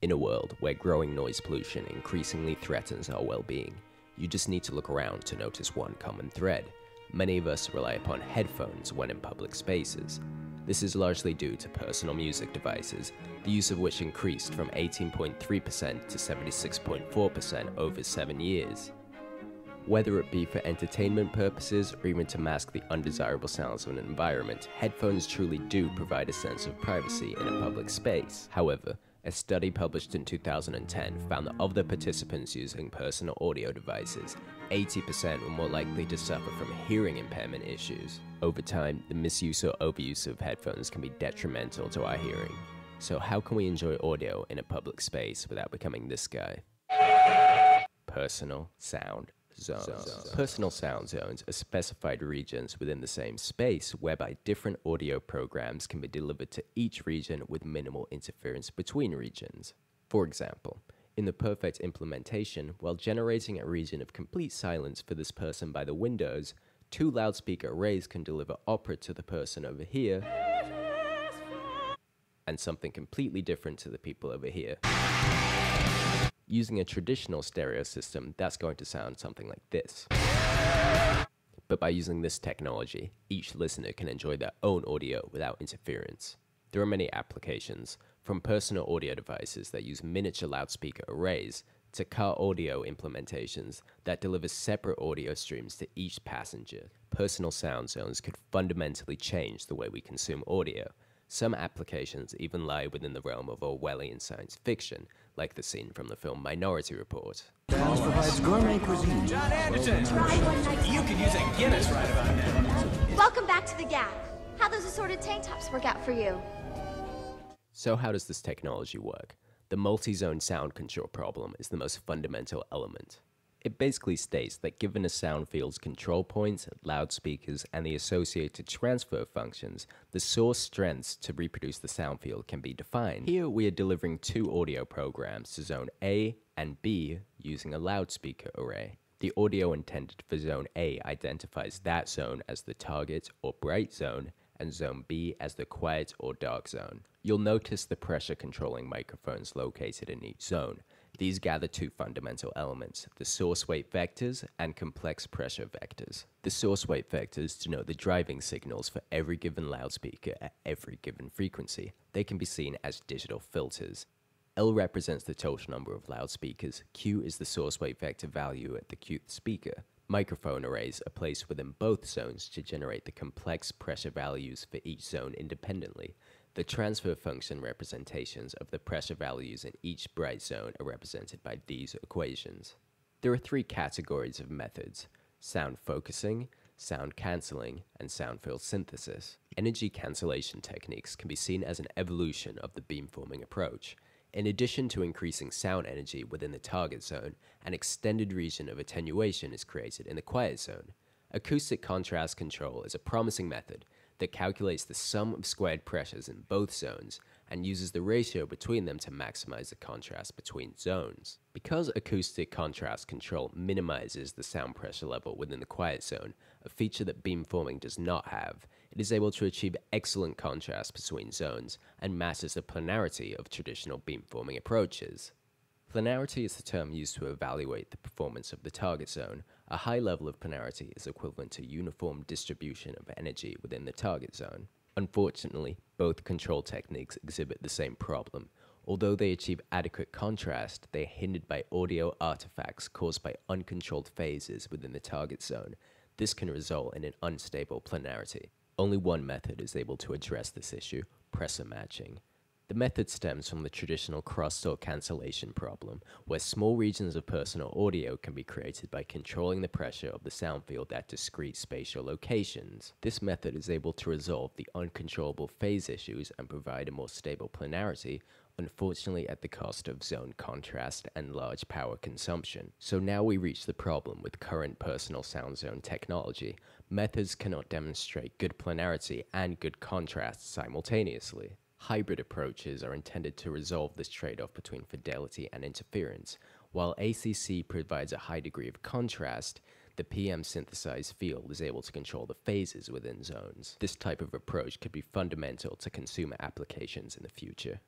In a world where growing noise pollution increasingly threatens our well-being, you just need to look around to notice one common thread. Many of us rely upon headphones when in public spaces. This is largely due to personal music devices, the use of which increased from 18.3% to 76.4% over 7 years. Whether it be for entertainment purposes or even to mask the undesirable sounds of an environment, headphones truly do provide a sense of privacy in a public space. However, a study published in 2010 found that of the participants using personal audio devices, 80% were more likely to suffer from hearing impairment issues. Over time, the misuse or overuse of headphones can be detrimental to our hearing. So how can we enjoy audio in a public space without becoming this guy? Personal sound zones. Personal sound zones are specified regions within the same space whereby different audio programs can be delivered to each region with minimal interference between regions. For example, in the perfect implementation, while generating a region of complete silence for this person by the windows, two loudspeaker arrays can deliver opera to the person over here and something completely different to the people over here. Using a traditional stereo system, that's going to sound something like this. But by using this technology, each listener can enjoy their own audio without interference. There are many applications, from personal audio devices that use miniature loudspeaker arrays to car audio implementations that deliver separate audio streams to each passenger. Personal sound zones could fundamentally change the way we consume audio. Some applications even lie within the realm of Orwellian science fiction, like the scene from the film Minority Report. Dan's provides gourmet cuisine. John Anderton! You could use a Guinness right about now. Welcome back to the Gap. How those assorted tank tops work out for you? So how does this technology work? The multi-zone sound control problem is the most fundamental element. It basically states that given a sound field's control points, loudspeakers, and the associated transfer functions, the source strengths to reproduce the sound field can be defined. Here we are delivering two audio programs to zone A and B using a loudspeaker array. The audio intended for zone A identifies that zone as the target or bright zone, and zone B as the quiet or dark zone. You'll notice the pressure controlling microphones located in each zone. These gather two fundamental elements, the source weight vectors and complex pressure vectors. The source weight vectors denote the driving signals for every given loudspeaker at every given frequency. They can be seen as digital filters. L represents the total number of loudspeakers, Q is the source weight vector value at the qth speaker. Microphone arrays are placed within both zones to generate the complex pressure values for each zone independently. The transfer function representations of the pressure values in each bright zone are represented by these equations. There are three categories of methods, sound focusing, sound cancelling, and sound field synthesis. Energy cancellation techniques can be seen as an evolution of the beamforming approach. In addition to increasing sound energy within the target zone, an extended region of attenuation is created in the quiet zone. Acoustic contrast control is a promising method that calculates the sum of squared pressures in both zones and uses the ratio between them to maximize the contrast between zones. Because acoustic contrast control minimizes the sound pressure level within the quiet zone, a feature that beamforming does not have, it is able to achieve excellent contrast between zones and matches the planarity of traditional beamforming approaches. Planarity is the term used to evaluate the performance of the target zone. A high level of planarity is equivalent to uniform distribution of energy within the target zone. Unfortunately, both control techniques exhibit the same problem. Although they achieve adequate contrast, they are hindered by audio artifacts caused by uncontrolled phases within the target zone. This can result in an unstable planarity. Only one method is able to address this issue, pressure matching. The method stems from the traditional crosstalk cancellation problem, where small regions of personal audio can be created by controlling the pressure of the sound field at discrete spatial locations. This method is able to resolve the uncontrollable phase issues and provide a more stable planarity, unfortunately at the cost of zone contrast and large power consumption. So now we reach the problem with current personal sound zone technology. Methods cannot demonstrate good planarity and good contrast simultaneously. Hybrid approaches are intended to resolve this trade-off between fidelity and interference. While ACC provides a high degree of contrast, the PM synthesized field is able to control the phases within zones. This type of approach could be fundamental to consumer applications in the future.